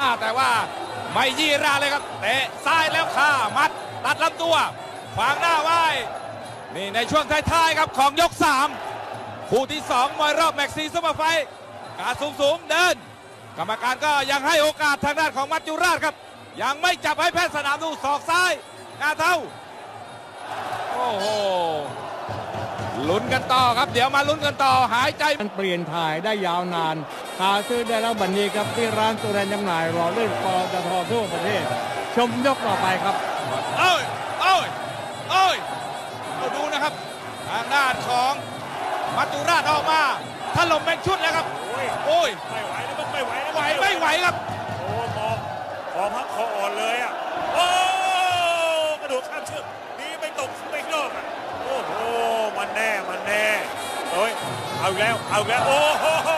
อ่าแต่ว่าไม่ยี่ราเลยครับเตะซ้ายแล้วข่ามัดตัดลำตัวขวางหน้าไว้นี่ในช่วงท้ายๆครับของยก 3 คู่ที่ 2 มวยรอบแม็กซีซุปเปอร์ไฟท์การสูงสูงๆเดิน กรรมการก็ยังให้โอกาสทางด้านของมัจจุราชครับ ยังไม่จับให้แพทย์สนามดูศอกซ้ายหน้าเท้า ลุ้นกันต่อครับ เดี๋ยวมาลุ้นกันต่อหายใจมันเปลี่ยนถ่ายได้ยาวนานหาซื้อได้แล้วบันนี้ครับที่ร้านตัวแทนจำหน่ายรอเลื่นปอตททั่วประเทศ ชมยกต่อไปครับโอ้ยโอ้ยโอ้ยเอาดูนะครับทางด้านของมัจจุราชออกมาถล่มเป็นชุดแล้วครับ โอ้ยโอ้ยไม่ไหวแล้วมันไม่ไหวแล้วไหวไม่ไหวครับ โอ้มองมองพักคออ่อนเลยอะ โอ้กระโดดข้ามเชือกนี่ไม่ตกไม่นอกอะ โอ้โห มันแน่ มันแน่เฮ้